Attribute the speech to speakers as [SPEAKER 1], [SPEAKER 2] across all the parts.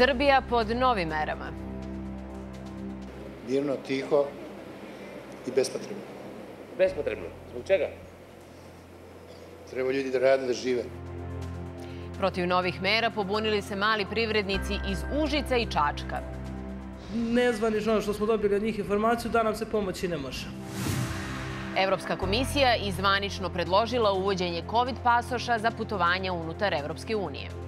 [SPEAKER 1] Srbija pod novim merama.
[SPEAKER 2] Mirno, tiho i bespotrebno.
[SPEAKER 3] Bespotrebno. Zbog čega?
[SPEAKER 2] Treba ljudi da rade, da žive.
[SPEAKER 1] Protiv novih mera pobunili se mali privrednici iz Užica i Čačka.
[SPEAKER 4] Nezvanično što smo dobili od njih informaciju da nam se pomoći ne može.
[SPEAKER 1] Evropska komisija izvanično predložila uvođenje COVID pasoša za putovanja unutar Evropske unije.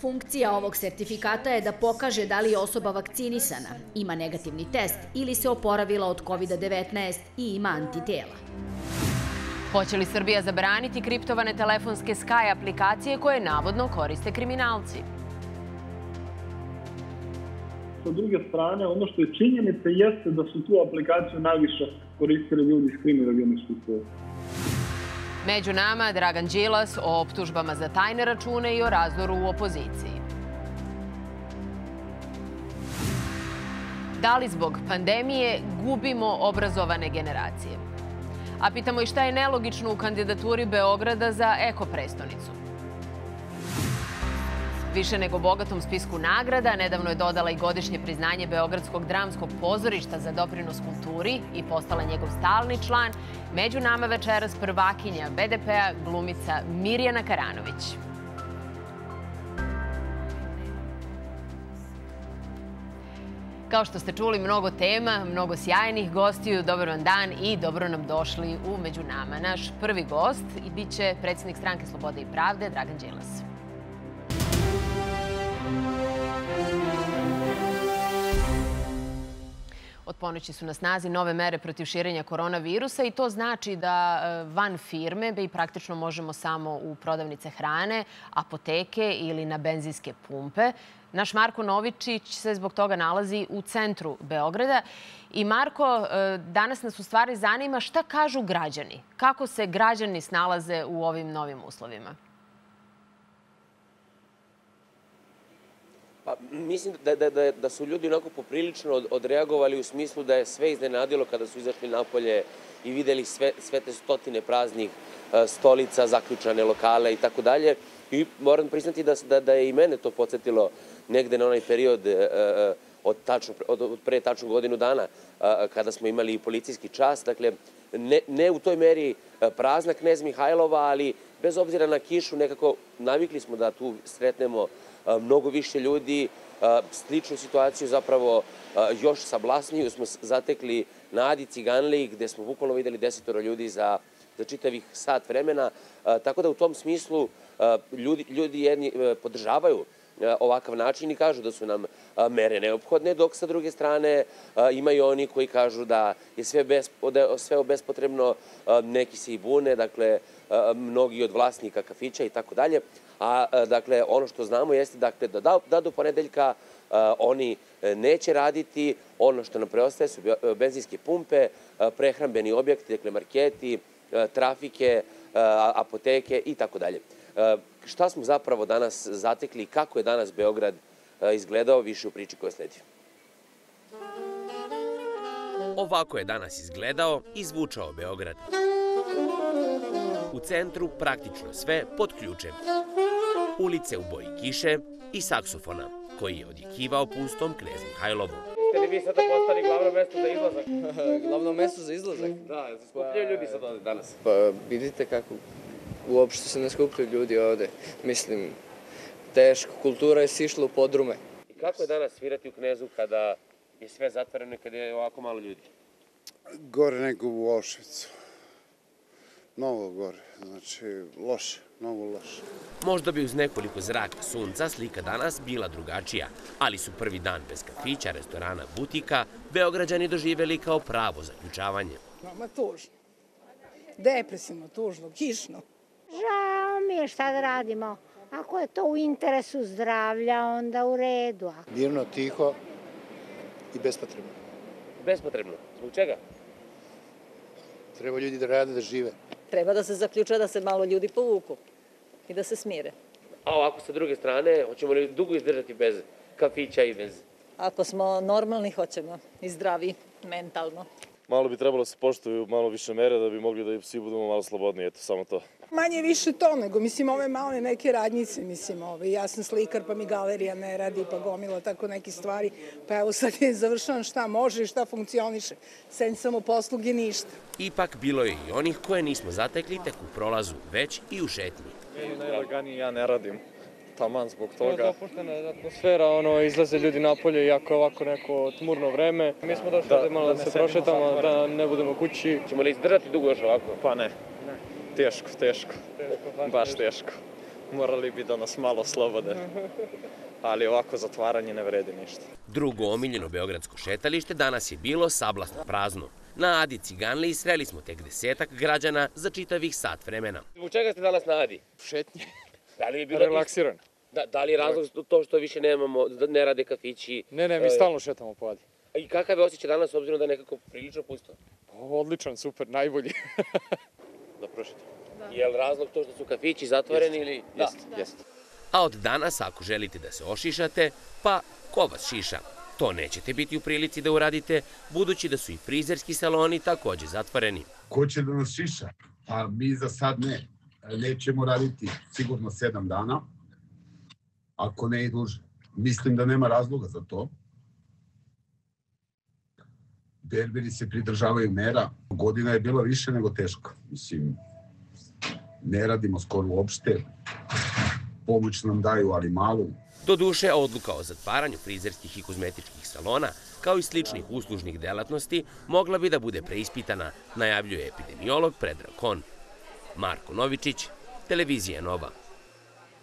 [SPEAKER 5] Funkcija ovog sertifikata je da pokaže da li je osoba vakcinisana, ima negativni test ili se oporavila od COVID-19 i ima antitela.
[SPEAKER 1] Hoće li Srbija zabraniti kriptovane telefonske Sky aplikacije koje navodno koriste kriminalci?
[SPEAKER 6] Sa druge strane, ono što je činjenica jeste da su tu aplikaciju najviše koristili ljudi iz kriminalnih struktura.
[SPEAKER 1] Među nama Dragan Đilas o optužbama za tajne račune i o razdoru u opoziciji. Da li zbog pandemije gubimo obrazovane generacije? A pitamo i šta je nelogično u kandidaturi Beograda za ekoprestonicu. Više nego bogatom spisku nagrada, nedavno je dodala i godišnje priznanje Beogradskog dramskog pozorišta za doprinos kulturi i postala njegov stalni član. Među nama večeras prvakinja BDP-a glumica Mirjana Karanović. Kao što ste čuli, mnogo tema, mnogo sjajnih gostiju. Dobar vam dan i dobro nam došli u Među nama. Naš prvi gost i bit će predsjednik stranke Slobode i pravde, Dragan Đilas. Od ponoći su na snazi nove mere protiv širenja koronavirusa i to znači da van firme mi praktično možemo samo u prodavnice hrane, apoteke ili na benzinske pumpe. Naš Marko Novičić se zbog toga nalazi u centru Beograda. I Marko, danas nas u stvari zanima šta kažu građani. Kako se građani snalaze u ovim novim uslovima?
[SPEAKER 3] Pa, mislim da, da, da, da su ljudi onako poprilično od, odreagovali u smislu da je sve iznenadilo kada su izašli napolje i videli sve, sve te stotine praznih uh, stolica, zaključane lokale i tako dalje. I moram priznati da, da, da je i mene to podsjetilo negde na onaj period uh, od, tačno, od, od pre tačno godinu dana uh, kada smo imali i policijski čas. Dakle, ne, ne u toj meri prazna Knez Mihajlova, ali bez obzira na kišu nekako navikli smo da tu sretnemo mnogo više ljudi. Sličnu situaciju zapravo još sablasniju smo zatekli na Adi Ciganli gde smo bukvalno videli desetoro ljudi za, za čitavih sat vremena. Tako da u tom smislu ljudi, ljudi jedni podržavaju ovakav način i kažu da su nam mere neophodne, dok sa druge strane imaju oni koji kažu da je sve, bez, da sve bespotrebno, neki se i bune, dakle, mnogi od vlasnika kafića i tako dalje. A dakle, ono što znamo jeste dakle, da, da, do ponedeljka oni neće raditi. Ono što nam preostaje su benzinske pumpe, prehrambeni objekti, dakle marketi, trafike, apoteke i tako dalje. Šta smo zapravo danas zatekli i kako je danas Beograd izgledao više u priči koja sledi?
[SPEAKER 7] Ovako je danas izgledao i zvučao Beograd. U centru praktično sve pod ključem. Ulice u boji kiše i saksofona, koji je odjekivao pustom Knez Mihajlovom.
[SPEAKER 3] Ste li vi sada postali glavno mesto za izlazak?
[SPEAKER 8] glavno mesto za izlazak?
[SPEAKER 3] Da, skupljaju ljudi sad ovde danas.
[SPEAKER 8] Pa vidite kako uopšte se ne skupljaju ljudi ovde. Mislim, teško, kultura je sišla u podrume.
[SPEAKER 3] I kako je danas svirati u Knezu kada je sve zatvoreno i kada je ovako malo ljudi?
[SPEAKER 9] Gore nego u Ošvicu. Mnogo gore, znači loše, mnogo loše.
[SPEAKER 7] Možda bi uz nekoliko zraka sunca slika danas bila drugačija, ali su prvi dan bez kafića, restorana, butika Beograđani doživeli kao pravo zaključavanje.
[SPEAKER 10] Ma tužno. Depresivno, tužno, kišno.
[SPEAKER 11] Žao mi je šta da radimo. Ako je to u interesu zdravlja, onda u redu.
[SPEAKER 2] Mirno, tiho i bespotrebno.
[SPEAKER 3] Bespotrebno? Zbog čega?
[SPEAKER 2] Treba ljudi da rade, da žive.
[SPEAKER 12] Treba da se zaključa da se malo ljudi povuku i da se smire.
[SPEAKER 3] A ovako sa druge strane, hoćemo li dugo izdržati bez kafića i bez...
[SPEAKER 12] Ako smo normalni, hoćemo. I zdravi, mentalno.
[SPEAKER 13] Malo bi trebalo da se poštuju malo više mere da bi mogli da svi budemo malo slobodni, eto, samo to.
[SPEAKER 10] Manje više to nego, mislim, ove male neke radnjice, mislim, ove, ja sam slikar pa mi galerija ne radi, pa gomila tako neke stvari, pa evo sad je završavam šta može i šta funkcioniše, sem samo posluge ništa.
[SPEAKER 7] Ipak bilo je i onih koje nismo zatekli tek u prolazu, već i u šetnji.
[SPEAKER 13] Najlaganije ja ne radim, taman zbog toga. Je opuštena atmosfera, ono, izlaze ljudi napolje, iako je ovako neko tmurno vreme. Mi smo došli da, da malo da se prošetamo, da ne budemo kući.
[SPEAKER 3] Ćemo li izdržati dugo još ovako?
[SPEAKER 13] Pa ne. Teško, teško. Baš teško. Morali bi da nas malo slobode. Ali ovako zatvaranje ne vredi ništa.
[SPEAKER 7] Drugo omiljeno beogradsko šetalište danas je bilo sablasno prazno. Na Adi Ciganli sreli smo tek desetak građana za čitavih sat vremena.
[SPEAKER 3] Zbog čega ste danas na Adi?
[SPEAKER 13] Šetnje.
[SPEAKER 3] Da li je bilo
[SPEAKER 13] Relaksiran.
[SPEAKER 3] Da, da li je razlog to što više nemamo, da ne rade kafići?
[SPEAKER 13] Ne, ne, mi stalno šetamo po Adi.
[SPEAKER 3] I kakav je osjećaj danas s obzirom da je nekako prilično pusto?
[SPEAKER 13] Odličan, super, najbolji. da prošetamo.
[SPEAKER 3] Je li razlog to što su kafići zatvoreni ili...
[SPEAKER 13] Jeste, jeste.
[SPEAKER 7] A od danas, ako želite da se ošišate, pa ko vas šiša? To nećete biti u prilici da uradite, budući da su i frizerski saloni takođe zatvoreni.
[SPEAKER 14] Ko će da nas šiša? Pa mi za sad ne. Nećemo raditi sigurno sedam dana, ako ne i duže. Mislim da nema razloga za to. Berberi se pridržavaju mera. Godina je bila više nego teška. Mislim, ne radimo skoro uopšte. Pomoć nam daju, ali malu.
[SPEAKER 7] Do duše, odluka o zatvaranju frizerskih i kozmetičkih salona, kao i sličnih uslužnih delatnosti, mogla bi da bude preispitana, najavljuje epidemiolog Predrag Kon. Marko Novičić, Televizija Nova.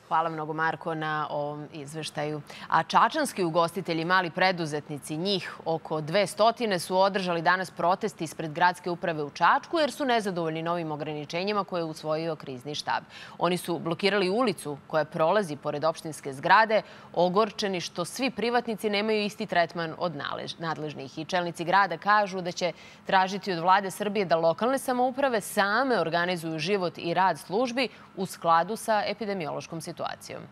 [SPEAKER 1] Hvala mnogo, Marko, na ovom izveštaju. A čačanski ugostitelji, mali preduzetnici, njih oko 200 su održali danas protest ispred gradske uprave u Čačku jer su nezadovoljni novim ograničenjima koje je usvojio krizni štab. Oni su blokirali ulicu koja prolazi pored opštinske zgrade, ogorčeni što svi privatnici nemaju isti tretman od nadležnih. I čelnici grada kažu da će tražiti od vlade Srbije da lokalne samouprave same organizuju život i rad službi u skladu sa epidemiološkom situacijom situacijom.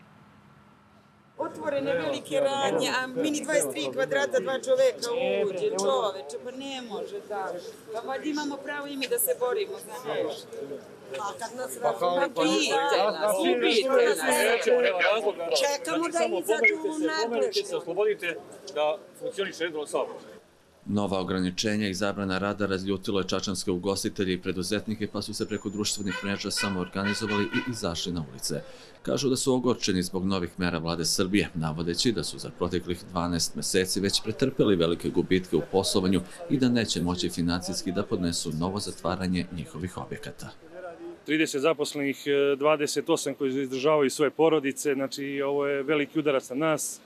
[SPEAKER 15] Otvorene velike radnje, a mini 23 kvadrata, dva čoveka uđe, čoveče, pa ne može da. Pa valjda imamo pravo imi da se borimo za nešto. Pa kad nas razumete, pa ubijte nas, ubijte nas. Čekamo da izađu nadležni.
[SPEAKER 16] se oslobodite da funkcioniše redno saobraćaj.
[SPEAKER 17] Nova ograničenja i zabrana rada razljutilo je čačanske ugostitelje i preduzetnike, pa su se preko društvenih mreža samo organizovali i izašli na ulice. Kažu da su ogorčeni zbog novih mera vlade Srbije, navodeći da su za proteklih 12 meseci već pretrpeli velike gubitke u poslovanju i da neće moći financijski da podnesu novo zatvaranje njihovih objekata.
[SPEAKER 16] 30 zaposlenih, 28 koji izdržavaju svoje porodice, znači ovo je veliki udarac na nas,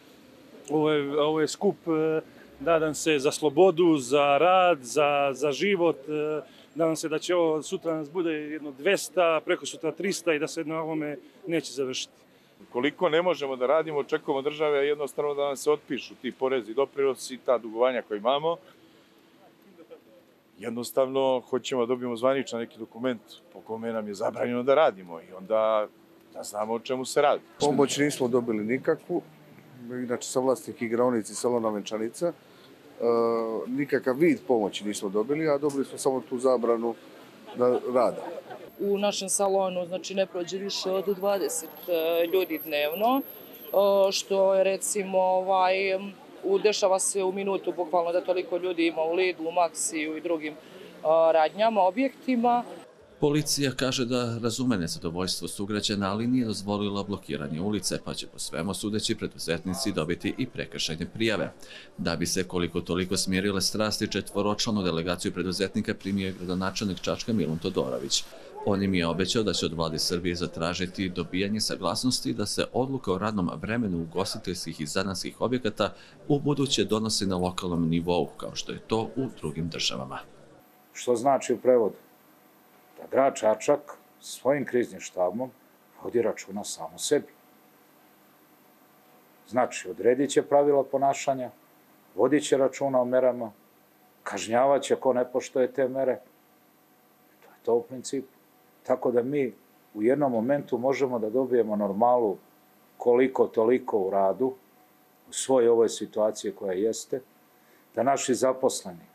[SPEAKER 16] ovo je, ovo je skup nadam se za slobodu, za rad, za, za život, nadam se da će ovo sutra nas bude jedno 200, preko sutra 300 i da se na ovome neće završiti.
[SPEAKER 18] Koliko ne možemo da radimo, očekujemo države jednostavno da nam se otpišu ti porezi, doprinosi ta dugovanja koje imamo. Jednostavno, hoćemo da dobijemo zvaničan neki dokument po kome nam je zabranjeno da radimo i onda da znamo o čemu se radi.
[SPEAKER 19] Pomoć nismo dobili nikakvu, inače sa vlasnik igraonici Salona Venčanica, nikakav vid pomoći nismo dobili, a dobili smo samo tu zabranu da rada.
[SPEAKER 20] U našem salonu znači ne prođe više od 20 ljudi dnevno, što je recimo ovaj, udešava se u minutu bukvalno da toliko ljudi ima u Lidlu, Maxiju i drugim radnjama, objektima.
[SPEAKER 17] Policija kaže da razume nezadovoljstvo sugrađana, ali nije dozvolila blokiranje ulice, pa će po svemu sudeći preduzetnici dobiti i prekršajne prijave. Da bi se koliko toliko smirile strasti, četvoročlanu delegaciju preduzetnika primio je gradonačelnik Čačka Milun Todorović. On im je obećao da će od vlade Srbije zatražiti dobijanje saglasnosti da se odluka o radnom vremenu ugostiteljskih i zanatskih objekata u buduće donosi na lokalnom nivou, kao što je to u drugim državama.
[SPEAKER 21] Što znači u prevodu? Da grad Čačak svojim kriznim štabom vodi računa samo sebi. Znači, odredit će pravila ponašanja, vodit će računa o merama, kažnjavat će ko ne poštoje te mere. To je to u principu. Tako da mi u jednom momentu možemo da dobijemo normalu koliko toliko u radu, u svoj ovoj situaciji koja jeste, da naši zaposleni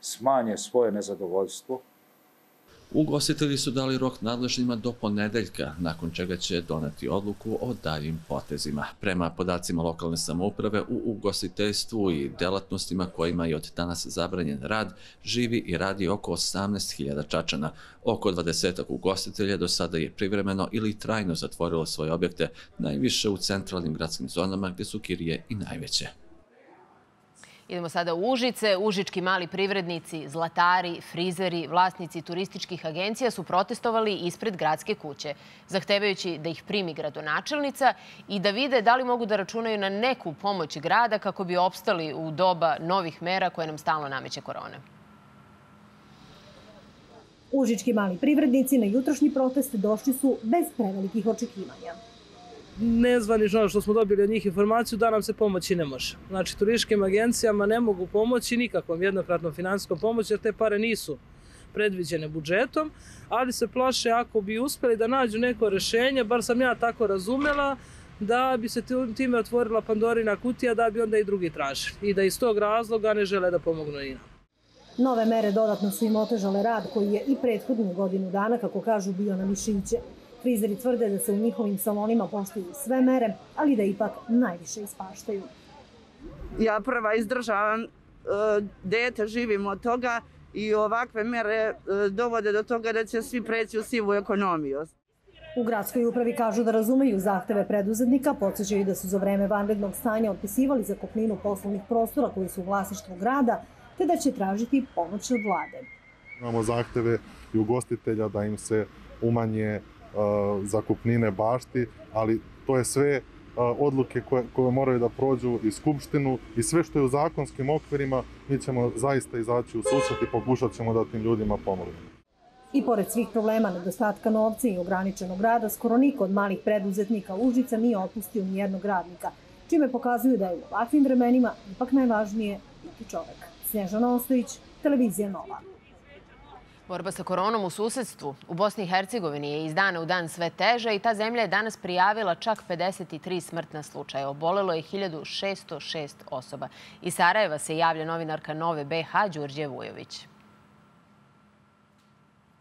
[SPEAKER 21] smanje svoje nezadovoljstvo,
[SPEAKER 17] Ugostitelji su dali rok nadležnjima do ponedeljka, nakon čega će doneti odluku o daljim potezima. Prema podacima lokalne samouprave u ugostiteljstvu i delatnostima kojima je od danas zabranjen rad, živi i radi oko 18.000 čačana. Oko 20 ugostitelja do sada je privremeno ili trajno zatvorilo svoje objekte, najviše u centralnim gradskim zonama gdje su kirije i najveće.
[SPEAKER 1] Idemo sada u Užice. Užički mali privrednici, zlatari, frizeri, vlasnici turističkih agencija su protestovali ispred gradske kuće, zahtevajući da ih primi gradonačelnica i da vide da li mogu da računaju na neku pomoć grada kako bi opstali u doba novih mera koje nam stalno nameće korona.
[SPEAKER 22] Užički mali privrednici na jutrošnji protest došli su bez prevelikih očekivanja
[SPEAKER 23] nezvanično što smo dobili od njih informaciju da nam se pomoći ne može. Znači, turističkim agencijama ne mogu pomoći nikakvom jednokratnom finansijskom pomoći jer te pare nisu predviđene budžetom, ali se plaše ako bi uspeli da nađu neko rešenje, bar sam ja tako razumela, da bi se time otvorila Pandorina kutija, da bi onda i drugi tražili. I da iz tog razloga ne žele da pomognu i nam.
[SPEAKER 22] Nove mere dodatno su im otežale rad koji je i prethodnu godinu dana, kako kažu, bio na mišiće. Frizeri tvrde da se u njihovim salonima poštuju sve mere, ali da ipak najviše ispaštaju.
[SPEAKER 24] Ja prva izdržavam, e, dete živim od toga i ovakve mere e, dovode do toga da će svi preći u sivu ekonomiju.
[SPEAKER 22] U gradskoj upravi kažu da razumeju zahteve preduzetnika, podsjećaju da su za vreme vanrednog stanja otpisivali za kopninu poslovnih prostora koji su u vlasništvu grada, te da će tražiti pomoć od vlade.
[SPEAKER 25] Imamo zahteve i ugostitelja da im se umanje zakupnine bašti, ali to je sve odluke koje, koje moraju da prođu i Skupštinu i sve što je u zakonskim okvirima, mi ćemo zaista izaći u susret i pokušat ćemo da tim ljudima pomognemo.
[SPEAKER 22] I pored svih problema nedostatka novca i ograničenog rada, skoro niko od malih preduzetnika Užica nije otpustio ni jednog radnika, čime pokazuju da je u ovakvim vremenima ipak najvažnije biti čovek. Snježana Ostojić, Televizija Nova.
[SPEAKER 1] Borba sa koronom u susedstvu u Bosni i Hercegovini je iz dana u dan sve teža i ta zemlja je danas prijavila čak 53 smrtna slučaja. Obolelo je 1606 osoba. Iz Sarajeva se javlja novinarka Nove BH Đurđe Vujović.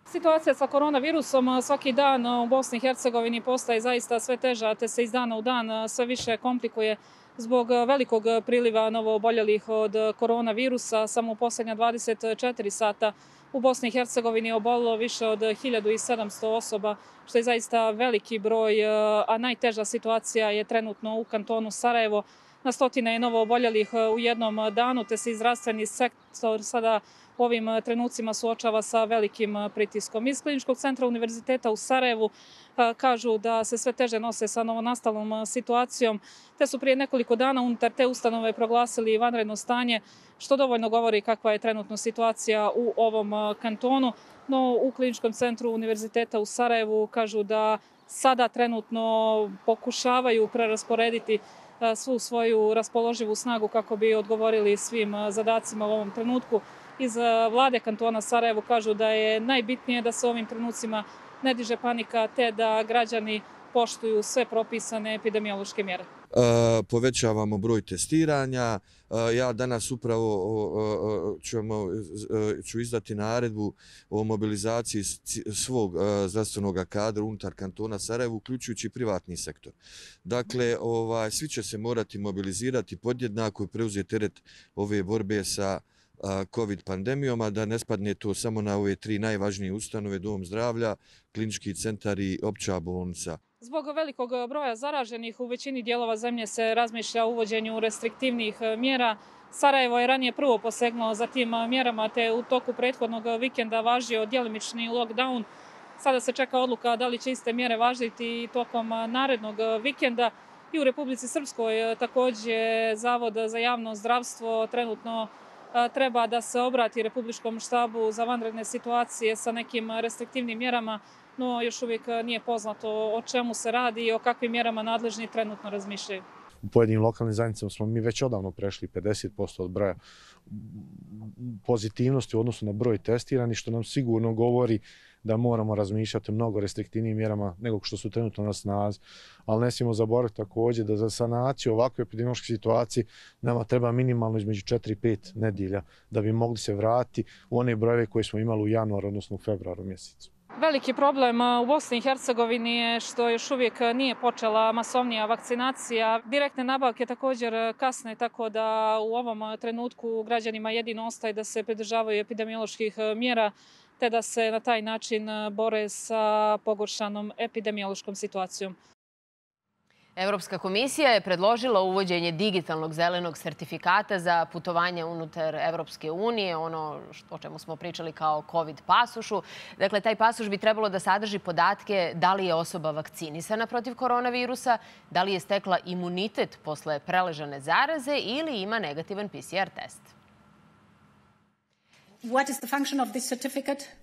[SPEAKER 26] Situacija sa koronavirusom svaki dan u Bosni i Hercegovini postaje zaista sve teža, te se iz dana u dan sve više komplikuje zbog velikog priliva novooboljelih od koronavirusa. Samo u posljednja 24 sata u Bosni i Hercegovini je obolilo više od 1700 osoba, što je zaista veliki broj, e, a najteža situacija je trenutno u kantonu Sarajevo. Na stotine je novo oboljelih e, u jednom danu, te se izrastveni sektor sada ovim eh, trenucima suočava sa velikim eh, pritiskom. Iz Kliničkog centra Univerziteta u Sarajevu eh, kažu da se sve teže nose sa novonastalom situacijom, te su prije nekoliko dana unutar te ustanove proglasili vanredno stanje, što dovoljno govori kakva je trenutno situacija u ovom kantonu. No, u Kliničkom centru Univerziteta u Sarajevu kažu da sada trenutno pokušavaju prerasporediti svu svoju raspoloživu snagu kako bi odgovorili svim zadacima u ovom trenutku iz eh, vlade kantona Sarajevo kažu da je najbitnije da se ovim trenucima ne diže panika te da građani poštuju sve propisane epidemiološke mjere.
[SPEAKER 27] E, povećavamo broj testiranja. E, ja danas upravo ćemo, ću izdati naredbu o mobilizaciji svog zdravstvenog kadra unutar kantona Sarajevo, uključujući privatni sektor. Dakle, ovaj, svi će se morati mobilizirati podjednako i preuzeti teret ove borbe sa COVID pandemijom, a da ne spadne to samo na ove tri najvažnije ustanove, dom zdravlja, klinički centar i opća bolnica.
[SPEAKER 26] Zbog velikog broja zaraženih u većini dijelova zemlje se razmišlja o uvođenju restriktivnih mjera. Sarajevo je ranije prvo posegnuo za tim mjerama, te u toku prethodnog vikenda važio djelimični lockdown. Sada se čeka odluka da li će iste mjere važiti tokom narednog vikenda. I u Republici Srpskoj također Zavod za javno zdravstvo trenutno treba da se obrati Republičkom štabu za vanredne situacije sa nekim restriktivnim mjerama, no još uvijek nije poznato o čemu se radi i o kakvim mjerama nadležni trenutno razmišljaju.
[SPEAKER 28] u pojedinim lokalnim zajednicama smo mi već odavno prešli 50% od broja pozitivnosti u odnosu na broj testirani, što nam sigurno govori da moramo razmišljati o mnogo restriktivnijim mjerama nego što su trenutno na snazi. Ali ne smijemo zaboraviti također da za sanaciju ovakve epidemiološke situacije nama treba minimalno između 4 i 5 nedjelja da bi mogli se vratiti u one brojeve koje smo imali u januaru, odnosno u februaru mjesecu.
[SPEAKER 26] Veliki problem u Bosni i Hercegovini je što još uvijek nije počela masovnija vakcinacija. Direktne nabavke također kasne, tako da u ovom trenutku građanima jedino ostaje da se pridržavaju epidemioloških mjera te da se na taj način bore sa pogoršanom epidemiološkom situacijom.
[SPEAKER 1] Evropska komisija je predložila uvođenje digitalnog zelenog sertifikata za putovanje unutar Evropske unije, ono o čemu smo pričali kao COVID pasušu. Dakle, taj pasuš bi trebalo da sadrži podatke da li je osoba vakcinisana protiv koronavirusa, da li je stekla imunitet posle preležane zaraze ili ima negativan PCR test.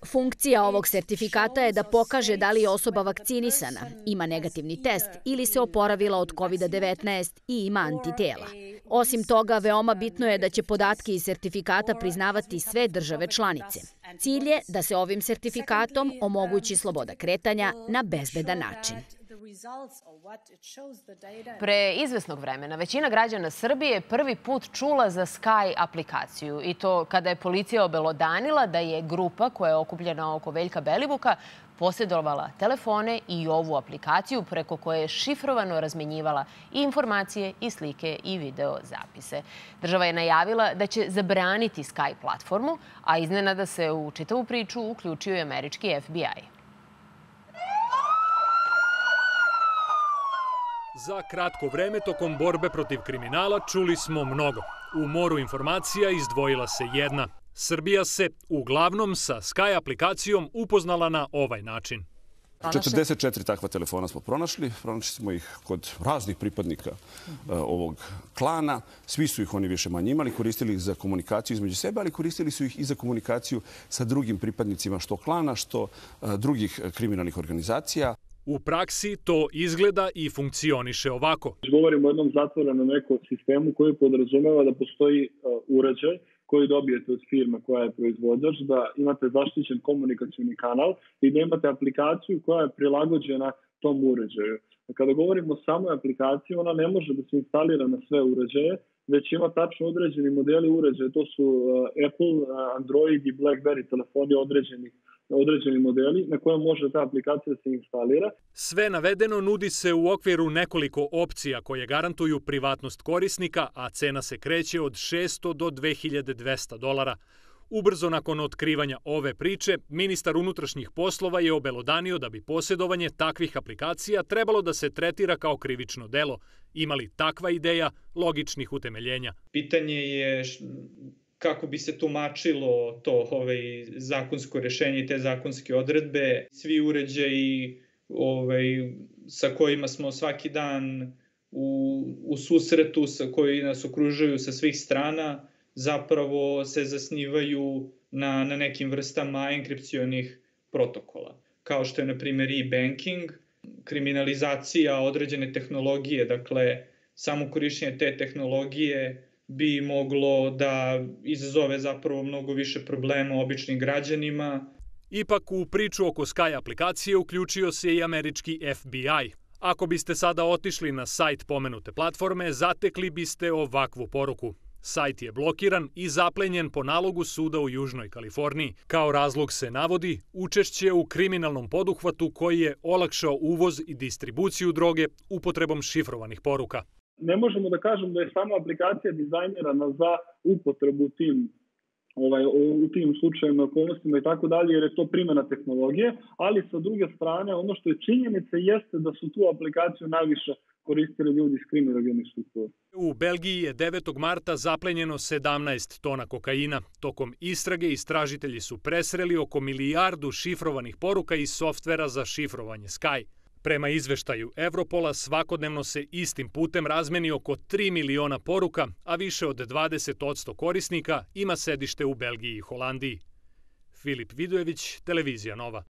[SPEAKER 29] Funkcija ovog sertifikata je da pokaže da li je osoba vakcinisana, ima negativni test ili se oporavila od COVID-19 i ima antitela. Osim toga, veoma bitno je da će podatke iz sertifikata priznavati sve države članice. Cilj je da se ovim sertifikatom omogući sloboda kretanja na bezbedan način.
[SPEAKER 1] Pre izvesnog vremena većina građana Srbije prvi put čula za Sky aplikaciju i to kada je policija obelodanila da je grupa koja je okupljena oko Veljka Belivuka posjedovala telefone i ovu aplikaciju preko koje je šifrovano razmenjivala i informacije i slike i video zapise. Država je najavila da će zabraniti Sky platformu, a iznenada se u čitavu priču uključio i američki FBI.
[SPEAKER 30] Za kratko vreme tokom borbe protiv kriminala čuli smo mnogo. U moru informacija izdvojila se jedna. Srbija se, uglavnom sa Sky aplikacijom, upoznala na ovaj način.
[SPEAKER 31] 44 takva telefona smo pronašli. Pronašli smo ih kod raznih pripadnika uh, ovog klana. Svi su ih oni više manje imali. Koristili ih za komunikaciju između sebe, ali koristili su ih i za komunikaciju sa drugim pripadnicima što klana, što uh, drugih kriminalnih organizacija.
[SPEAKER 30] U praksi to izgleda i funkcioniše ovako.
[SPEAKER 32] Govorimo o jednom zatvorenom ekosistemu koji podrazumeva da postoji uh, uređaj koji dobijete od firme koja je proizvođač, da imate zaštićen komunikacijni kanal i da imate aplikaciju koja je prilagođena tom uređaju. Kada govorimo o samoj aplikaciji, ona ne može da se instalira na sve uređaje, već ima tačno određeni modeli uređaja. To su uh, Apple, uh, Android i BlackBerry telefoni određenih određeni modeli na kojem može ta aplikacija se instalira.
[SPEAKER 30] Sve navedeno nudi se u okviru nekoliko opcija koje garantuju privatnost korisnika, a cena se kreće od 600 do 2200 dolara. Ubrzo nakon otkrivanja ove priče, ministar unutrašnjih poslova je obelodanio da bi posjedovanje takvih aplikacija trebalo da se tretira kao krivično delo. Imali takva ideja logičnih utemeljenja?
[SPEAKER 33] Pitanje je kako bi se tumačilo to ovaj, zakonsko rešenje i te zakonske odredbe. Svi uređaji ovaj, sa kojima smo svaki dan u, u susretu, sa koji nas okružuju sa svih strana, zapravo se zasnivaju na, na nekim vrstama enkripcionih protokola, kao što je, na primjer, e-banking, kriminalizacija određene tehnologije, dakle, samo korišćenje te tehnologije bi moglo da izazove zapravo mnogo više problema običnim građanima.
[SPEAKER 30] Ipak u priču oko Sky aplikacije uključio se i američki FBI. Ako biste sada otišli na sajt pomenute platforme, zatekli biste ovakvu poruku. Sajt je blokiran i zaplenjen po nalogu suda u Južnoj Kaliforniji. Kao razlog se navodi učešće u kriminalnom poduhvatu koji je olakšao uvoz i distribuciju droge upotrebom šifrovanih poruka
[SPEAKER 32] ne možemo da kažemo da je sama aplikacija dizajnirana za upotrebu tim ovaj, u tim slučajima, okolnostima i tako dalje, jer je to primjena tehnologije, ali sa druge strane, ono što je činjenica jeste da su tu aplikaciju najviše koristili ljudi iz kriminogene strukture.
[SPEAKER 30] U Belgiji je 9. marta zaplenjeno 17 tona kokaina. Tokom istrage istražitelji su presreli oko milijardu šifrovanih poruka iz softvera za šifrovanje Sky. Prema izveštaju Evropola svakodnevno se istim putem razmeni oko 3 miliona poruka, a više od 20 korisnika ima sedište u Belgiji i Holandiji. Filip Vidojević, Televizija Nova.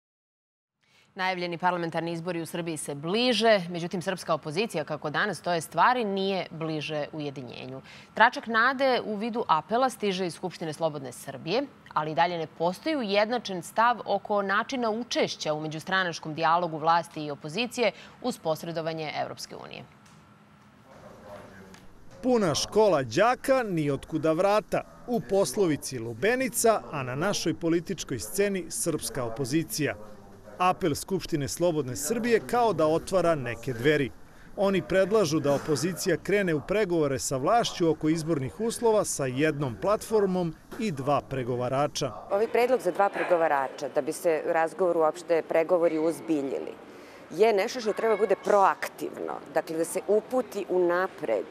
[SPEAKER 1] Najavljeni parlamentarni izbori u Srbiji se bliže, međutim srpska opozicija, kako danas stoje stvari, nije bliže ujedinjenju. Tračak nade u vidu apela stiže iz Skupštine Slobodne Srbije, ali dalje ne postoji ujednačen stav oko načina učešća u međustranačkom dijalogu vlasti i opozicije uz posredovanje Evropske unije.
[SPEAKER 34] Puna škola đaka ni otkuda vrata. U poslovici Lubenica, a na našoj političkoj sceni srpska opozicija – apel Skupštine Slobodne Srbije kao da otvara neke dveri. Oni predlažu da opozicija krene u pregovore sa vlašću oko izbornih uslova sa jednom platformom i dva pregovarača.
[SPEAKER 35] Ovaj predlog za dva pregovarača, da bi se razgovor uopšte pregovori uzbiljili, je nešto što treba bude proaktivno. Dakle, da se uputi u napred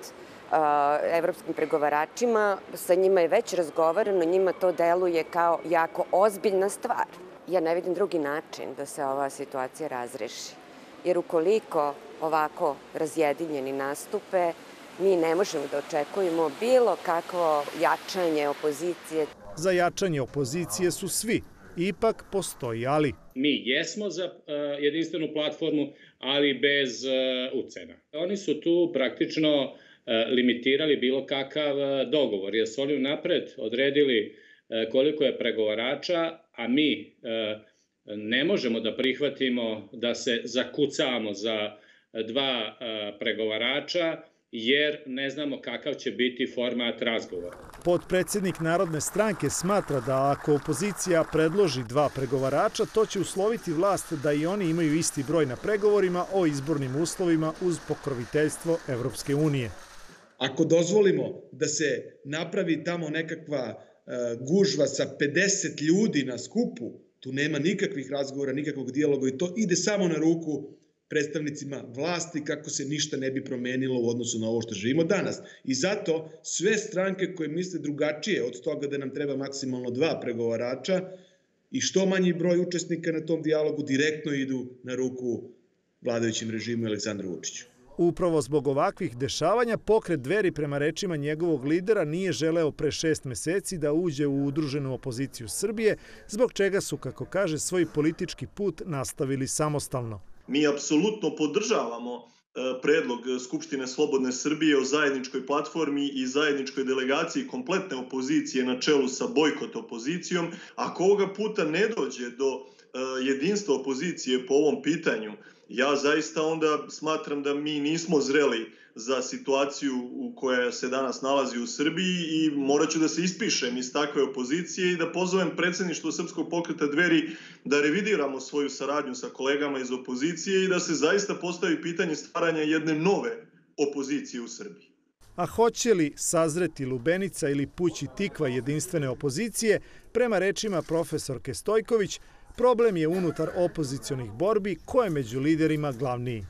[SPEAKER 35] evropskim pregovaračima, sa njima je već razgovarano, njima to deluje kao jako ozbiljna stvar ja ne vidim drugi način da se ova situacija razreši. Jer ukoliko ovako razjedinjeni nastupe, mi ne možemo da očekujemo bilo kakvo jačanje opozicije.
[SPEAKER 34] Za jačanje opozicije su svi, ipak postoji ali.
[SPEAKER 36] Mi jesmo za uh, jedinstvenu platformu, ali bez uh, ucena. Oni su tu praktično uh, limitirali bilo kakav dogovor, jer su oni napred odredili koliko je pregovarača, a mi e, ne možemo da prihvatimo da se zakucamo za dva e, pregovarača, jer ne znamo kakav će biti format razgovora.
[SPEAKER 34] Podpredsednik Narodne stranke smatra da ako opozicija predloži dva pregovarača, to će usloviti vlast da i oni imaju isti broj na pregovorima o izbornim uslovima uz pokroviteljstvo Evropske unije.
[SPEAKER 37] Ako dozvolimo da se napravi tamo nekakva gužva sa 50 ljudi na skupu, tu nema nikakvih razgovora, nikakvog dijaloga i to ide samo na ruku predstavnicima vlasti kako se ništa ne bi promenilo u odnosu na ovo što živimo danas. I zato sve stranke koje misle drugačije od toga da nam treba maksimalno dva pregovarača i što manji broj učesnika na tom dijalogu direktno idu na ruku vladajućim režimu Aleksandru Vučiću.
[SPEAKER 34] Upravo zbog ovakvih dešavanja pokret dveri prema rečima njegovog lidera nije želeo pre šest meseci da uđe u udruženu opoziciju Srbije, zbog čega su, kako kaže, svoj politički put nastavili samostalno.
[SPEAKER 38] Mi apsolutno podržavamo e, predlog Skupštine Slobodne Srbije o zajedničkoj platformi i zajedničkoj delegaciji kompletne opozicije na čelu sa bojkot opozicijom. Ako ovoga puta ne dođe do e, jedinstva opozicije po ovom pitanju, ja zaista onda smatram da mi nismo zreli za situaciju u koja se danas nalazi u Srbiji i morat ću da se ispišem iz takve opozicije i da pozovem predsedništvo Srpskog pokreta dveri da revidiramo svoju saradnju sa kolegama iz opozicije i da se zaista postavi pitanje stvaranja jedne nove opozicije u Srbiji.
[SPEAKER 34] A hoće li sazreti Lubenica ili pući tikva jedinstvene opozicije, prema rečima profesorke Stojković, Problem je unutar opozicionih borbi ko je među liderima glavniji.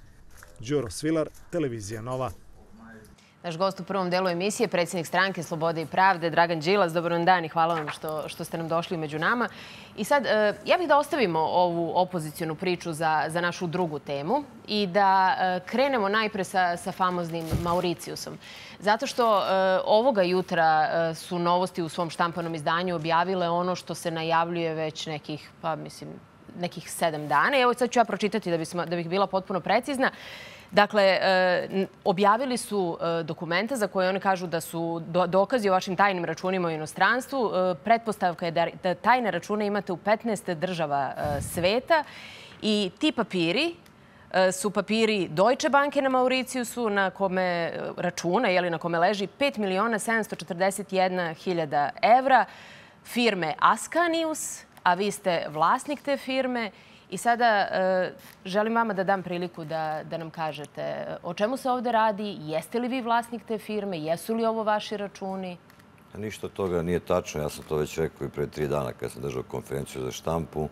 [SPEAKER 34] Đuro Svilar, Televizija Nova.
[SPEAKER 1] Naš gost u prvom delu emisije, predsjednik stranke Slobode i pravde, Dragan Đilas. Dobar vam dan i hvala vam što, što ste nam došli među nama. I sad, e, ja bih da ostavimo ovu opozicijonu priču za, za našu drugu temu i da e, krenemo najpre sa, sa famoznim Mauriciusom. Zato što e, ovoga jutra su novosti u svom štampanom izdanju objavile ono što se najavljuje već nekih, pa mislim, nekih sedam dana. Evo sad ću ja pročitati da, bismo, da bih bila potpuno precizna. Dakle, e, objavili su e, dokumenta za koje oni kažu da su dokazi o vašim tajnim računima u inostranstvu. E, pretpostavka je da, da tajne račune imate u 15 država sveta i ti papiri su papiri Deutsche Banke na Mauriciusu na kome računa, jeli, na kome leži 5 miliona 741 hiljada evra, firme Ascanius, a vi ste vlasnik te firme I sada e, želim vama da dam priliku da, da nam kažete o čemu se ovde radi, jeste li vi vlasnik te firme, jesu li ovo vaši računi?
[SPEAKER 39] Ništa od toga nije tačno. Ja sam to već rekao i pre tri dana kada sam držao konferenciju za štampu.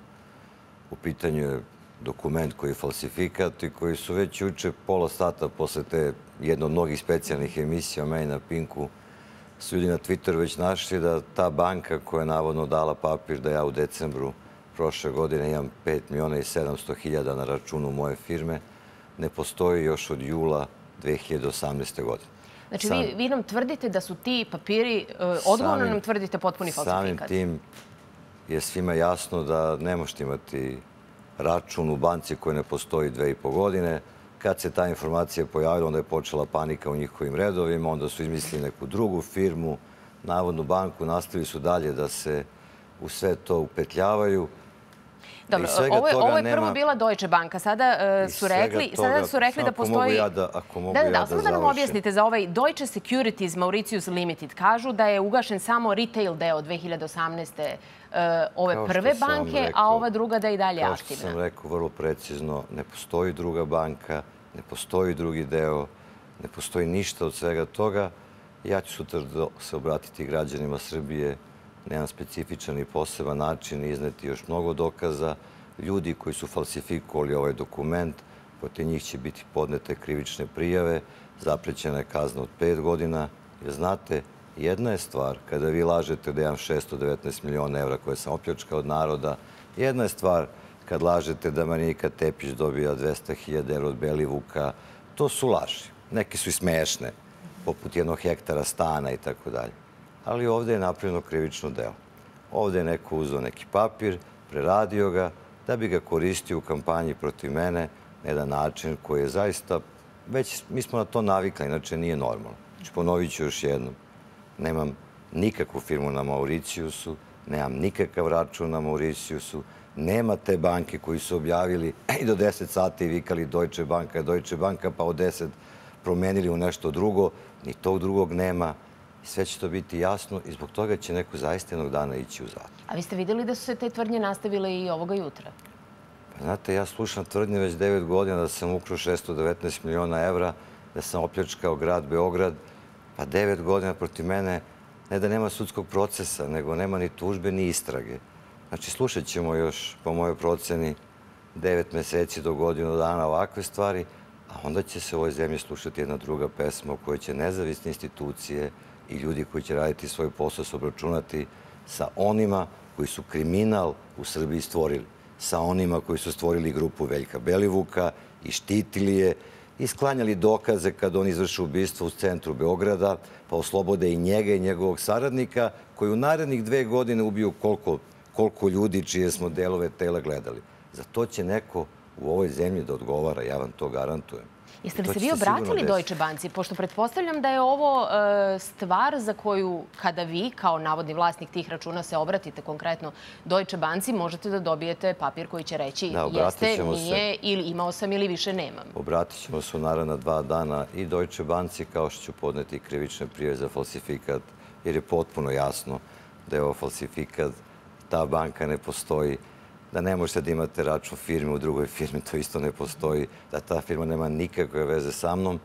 [SPEAKER 39] U pitanju je dokument koji je falsifikat i koji su već juče pola sata posle te jedno od mnogih specijalnih emisija o meni na Pinku su ljudi na Twitteru već našli da ta banka koja je navodno dala papir da ja u decembru prošle godine imam 5 miliona i 700 hiljada na računu moje firme, ne postoji još od jula 2018. godine.
[SPEAKER 1] Znači, Sam, vi, vi nam tvrdite da su ti papiri, uh, odgovorno nam tvrdite potpuni falsifikat.
[SPEAKER 39] Samim tim je svima jasno da ne možete imati račun u banci koji ne postoji dve i po godine. Kad se ta informacija pojavila, onda je počela panika u njihovim redovima, onda su izmislili neku drugu firmu, navodnu banku, nastavili su dalje da se u sve to upetljavaju.
[SPEAKER 1] Dobro, ovo je, ovo je prvo nema... bila Deutsche Banka. Sada uh, su rekli, toga, sada su rekli da postoji...
[SPEAKER 39] Ja da, ako mogu
[SPEAKER 1] da, da,
[SPEAKER 39] ja da,
[SPEAKER 1] samo da nam objasnite za ovaj Deutsche Securities Mauritius Limited. Kažu da je ugašen samo retail deo 2018. Uh, ove prve banke, rekao, a ova druga da je i dalje
[SPEAKER 39] kao
[SPEAKER 1] aktivna.
[SPEAKER 39] Kao što sam rekao vrlo precizno, ne postoji druga banka, ne postoji drugi deo, ne postoji ništa od svega toga. Ja ću sutra da se obratiti građanima Srbije na jedan specifičan i poseban način izneti još mnogo dokaza. Ljudi koji su falsifikovali ovaj dokument, protiv njih će biti podnete krivične prijave, zaprećena je kazna od pet godina. Jer znate, jedna je stvar kada vi lažete da imam 619 miliona evra koje sam opljačkao od naroda, jedna je stvar kad lažete da Marinika Tepić dobija 200.000 evra od Belivuka. To su laži. Neke su i smešne, poput jednog hektara stana i tako dalje ali ovde je napravljeno krivično delo. Ovde je neko uzao neki papir, preradio ga, da bi ga koristio u kampanji protiv mene na jedan način koji je zaista, već mi smo na to navikli, inače nije normalno. Znači, ponovit ću još jednom. Nemam nikakvu firmu na Mauricijusu, nemam nikakav račun na Mauricijusu, nema te banke koji su objavili i do 10 sati vikali Deutsche Banka, Deutsche Banka, pa od 10 promenili u nešto drugo, ni tog drugog nema sve će to biti jasno i zbog toga će neko zaista jednog dana ići u zatvor.
[SPEAKER 1] A vi ste videli da su se te tvrdnje nastavile i ovoga jutra?
[SPEAKER 39] Pa znate, ja slušam tvrdnje već 9 godina da sam ukrao 619 miliona evra, da sam opljačkao grad Beograd, pa 9 godina protiv mene ne da nema sudskog procesa, nego nema ni tužbe, ni istrage. Znači, slušat ćemo još, po mojoj proceni, 9 meseci do godinu dana ovakve stvari, a onda će se u ovoj zemlji slušati jedna druga pesma u kojoj će nezavisne institucije, i ljudi koji će raditi svoj posao se obračunati sa onima koji su kriminal u Srbiji stvorili. Sa onima koji su stvorili grupu Veljka Belivuka i štitili je i sklanjali dokaze kad on izvrši ubistvo u centru Beograda, pa oslobode i njega i njegovog saradnika, koji u narednih dve godine ubiju koliko, koliko ljudi čije smo delove tela gledali. Za to će neko u ovoj zemlji da odgovara, ja vam to garantujem.
[SPEAKER 1] Jeste li se vi obratili Deutsche Banci? Pošto pretpostavljam da je ovo e, stvar za koju kada vi kao navodni vlasnik tih računa se obratite konkretno Deutsche Banci, možete da dobijete papir koji će reći da, jeste, nije se. ili imao sam ili više nemam.
[SPEAKER 39] Obratit ćemo se u naravna dva dana i Deutsche Banci kao što ću podneti krivične prijeve za falsifikat jer je potpuno jasno da je ovo falsifikat, ta banka ne postoji da ne možete da imate račun firme u drugoj firmi, to isto ne postoji, da ta firma nema nikakve veze sa mnom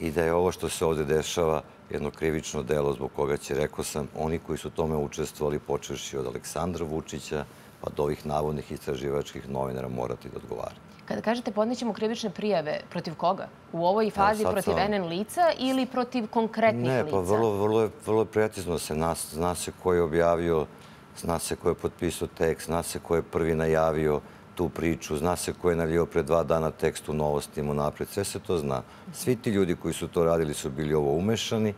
[SPEAKER 39] i da je ovo što se ovde dešava jedno krivično delo zbog koga će, rekao sam, oni koji su tome učestvovali, počeši od Aleksandra Vučića, pa do ovih navodnih istraživačkih novinara morati da odgovaraju.
[SPEAKER 1] Kada kažete podnećemo krivične prijave, protiv koga? U ovoj fazi ja, protiv sam... NN lica ili protiv konkretnih
[SPEAKER 39] ne,
[SPEAKER 1] lica?
[SPEAKER 39] Ne, pa vrlo, vrlo, je, vrlo je precizno se nas, zna se ko je objavio Zna se ko je potpisao tekst, zna se ko je prvi najavio tu priču, zna se ko je najavio pre dva dana tekst u novostima napred. Sve se to zna. Svi ti ljudi koji su to radili su bili ovo umešani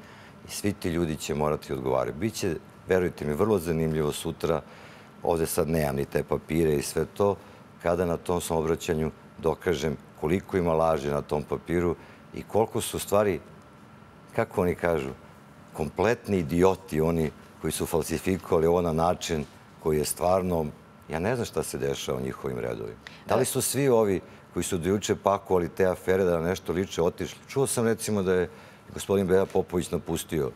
[SPEAKER 39] i svi ti ljudi će morati odgovarati. Biće, verujte mi, vrlo zanimljivo sutra. Ovde sad nemam ni te papire i sve to. Kada na tom svom obraćanju dokažem koliko ima laži na tom papiru i koliko su stvari, kako oni kažu, kompletni idioti oni koji su falsifikovali ovo na način koji je stvarno, ja ne znam šta se dešava u njihovim redovima. Da li su svi ovi koji su do juče pakovali te afere da nešto liče otišli? Čuo sam recimo da je gospodin Beja Popović napustio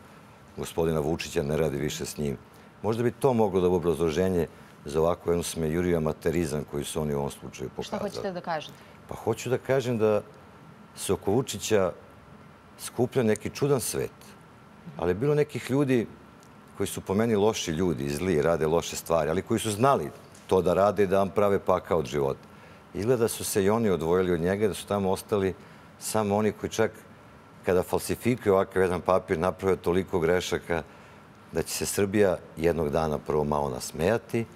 [SPEAKER 39] gospodina Vučića, ne radi više s njim. Možda bi to moglo da bude obrazloženje za ovako jednu smejuriju amaterizam koji su oni u ovom slučaju pokazali.
[SPEAKER 1] Šta hoćete da kažete?
[SPEAKER 39] Pa hoću da kažem da se oko Vučića skuplja neki čudan svet. Ali je bilo nekih ljudi koji su po meni loši ljudi, zli, rade loše stvari, ali koji su znali to da rade i da vam prave pakao od života. Izgleda su se i oni odvojili od njega, da su tamo ostali samo oni koji čak kada falsifikuju ovakav jedan papir naprave toliko grešaka da će se Srbija jednog dana prvo malo nasmejati,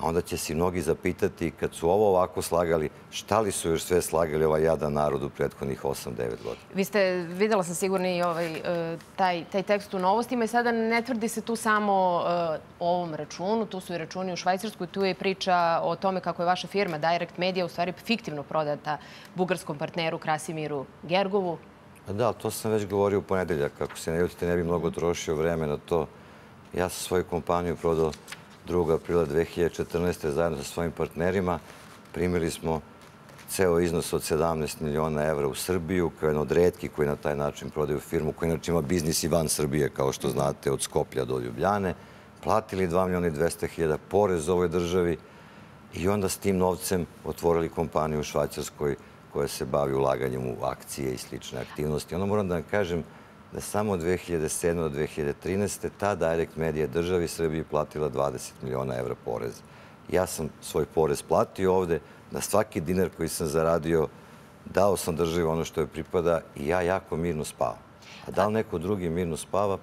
[SPEAKER 39] a onda će se mnogi zapitati kad su ovo ovako slagali, šta li su još sve slagali ovaj jadan narod u prethodnih 8-9 godina.
[SPEAKER 1] Vi ste, videla sam sigurno i ovaj, e, taj, taj tekst u novostima i sada ne tvrdi se tu samo e, o ovom računu, tu su i računi u Švajcarskoj, tu je priča o tome kako je vaša firma Direct Media u stvari fiktivno prodata bugarskom partneru Krasimiru Gergovu.
[SPEAKER 39] Da, to sam već govorio u ponedeljak. Kako se ne ljutite, ne bi mnogo trošio vreme na to. Ja sam svoju kompaniju prodao 2. aprila 2014. zajedno sa svojim partnerima. Primili smo ceo iznos od 17 miliona evra u Srbiju, kao jedan od redki koji na taj način prodaju firmu, koji inače ima biznis i van Srbije, kao što znate, od Skoplja do Ljubljane. Platili 2 miliona i 200 hiljada porez ovoj državi i onda s tim novcem otvorili kompaniju u Švajcarskoj koja se bavi ulaganjem u akcije i slične aktivnosti. Ono moram da vam kažem da samo od 2007. do 2013. ta Direct Media državi Srbiji platila 20 miliona evra poreza. Ja sam svoj porez platio ovde, na svaki dinar koji sam zaradio dao sam državi ono što je pripada i ja jako mirno spavam. A da li neko drugi mirno spava,